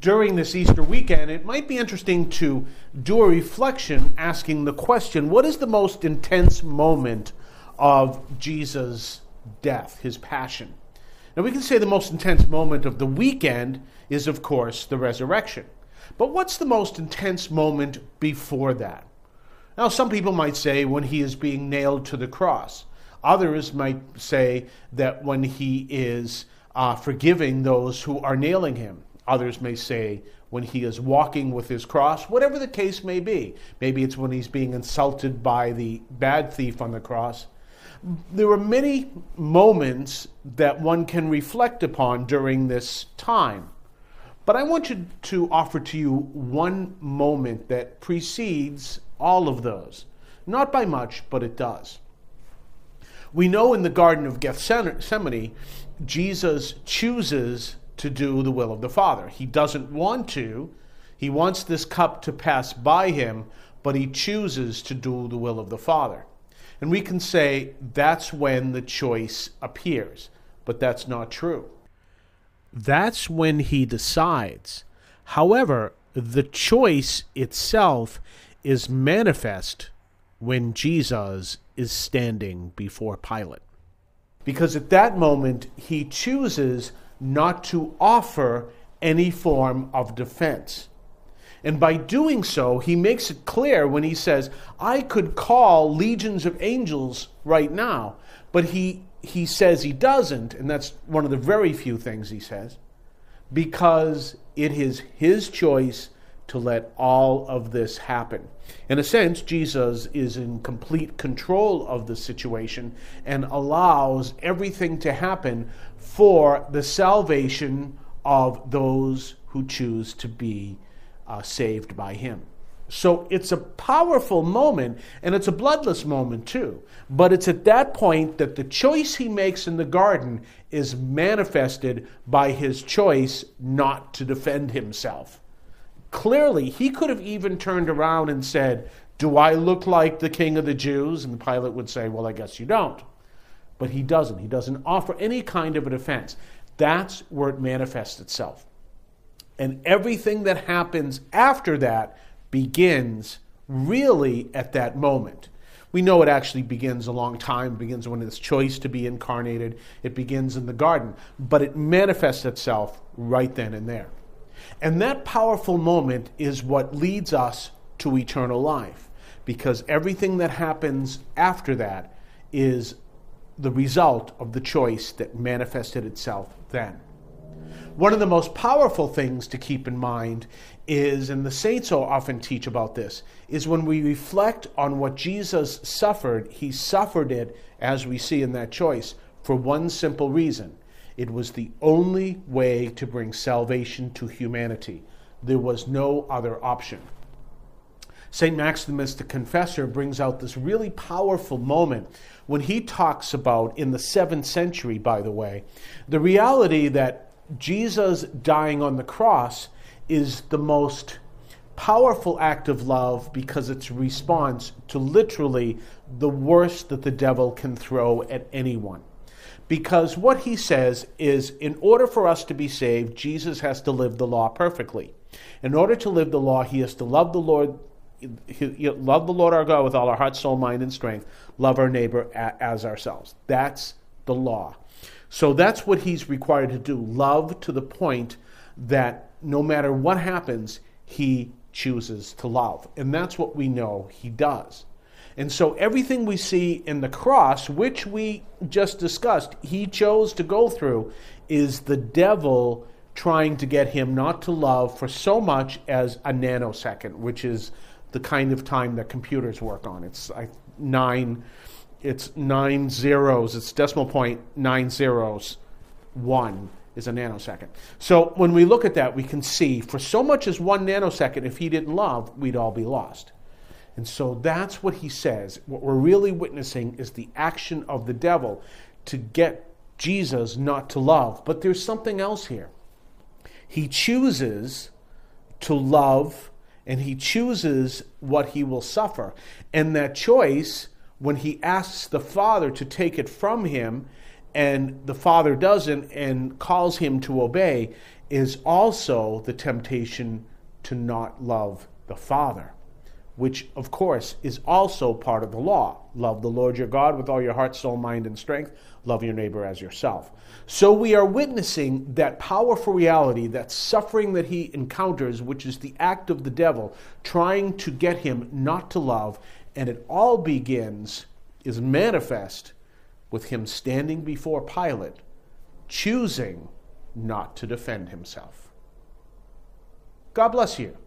during this Easter weekend, it might be interesting to do a reflection asking the question what is the most intense moment of Jesus' death, his passion? Now, we can say the most intense moment of the weekend is, of course, the resurrection. But what's the most intense moment before that? Now, some people might say when he is being nailed to the cross. Others might say that when he is uh, forgiving those who are nailing him. Others may say when he is walking with his cross, whatever the case may be. Maybe it's when he's being insulted by the bad thief on the cross. There are many moments that one can reflect upon during this time. But I want you to offer to you one moment that precedes all of those. Not by much, but it does. We know in the Garden of Gethsemane, Jesus chooses to do the will of the Father. He doesn't want to. He wants this cup to pass by him, but he chooses to do the will of the Father. And we can say that's when the choice appears, but that's not true. That's when he decides. However, the choice itself is manifest when Jesus is standing before Pilate. Because at that moment, he chooses not to offer any form of defense. And by doing so, he makes it clear when he says, I could call legions of angels right now, but he, he says he doesn't, and that's one of the very few things he says, because it is his choice to let all of this happen. In a sense, Jesus is in complete control of the situation and allows everything to happen for the salvation of those who choose to be uh, saved by him. So it's a powerful moment, and it's a bloodless moment too. But it's at that point that the choice he makes in the garden is manifested by his choice not to defend himself. Clearly, he could have even turned around and said, Do I look like the king of the Jews? And Pilate would say, Well, I guess you don't. But he doesn't. He doesn't offer any kind of a defense. That's where it manifests itself. And everything that happens after that begins really at that moment. We know it actually begins a long time, it begins when it's choice to be incarnated, it begins in the garden, but it manifests itself right then and there. And that powerful moment is what leads us to eternal life, because everything that happens after that is the result of the choice that manifested itself then. One of the most powerful things to keep in mind is, and the saints so often teach about this, is when we reflect on what Jesus suffered, he suffered it, as we see in that choice, for one simple reason it was the only way to bring salvation to humanity. There was no other option. St. Maximus the Confessor brings out this really powerful moment when he talks about, in the seventh century, by the way, the reality that Jesus dying on the cross is the most powerful act of love because it's a response to literally the worst that the devil can throw at anyone. Because what he says is in order for us to be saved, Jesus has to live the law perfectly. In order to live the law, he has to love the Lord love the Lord our God with all our heart, soul, mind, and strength. Love our neighbor as ourselves. That's the law. So that's what he's required to do. Love to the point that no matter what happens, he chooses to love. And that's what we know he does. And so everything we see in the cross, which we just discussed, he chose to go through, is the devil trying to get him not to love for so much as a nanosecond, which is the kind of time that computers work on. It's like nine, it's nine zeros. It's decimal point nine zeros. One is a nanosecond. So when we look at that, we can see for so much as one nanosecond, if he didn't love, we'd all be lost. And so that's what he says. What we're really witnessing is the action of the devil to get Jesus not to love. But there's something else here. He chooses to love and he chooses what he will suffer. And that choice, when he asks the Father to take it from him, and the father doesn't and calls him to obey is also the temptation to not love the father which of course is also part of the law. Love the Lord your God with all your heart, soul, mind, and strength. Love your neighbor as yourself. So we are witnessing that powerful reality, that suffering that he encounters, which is the act of the devil trying to get him not to love. And it all begins, is manifest with him standing before Pilate, choosing not to defend himself. God bless you.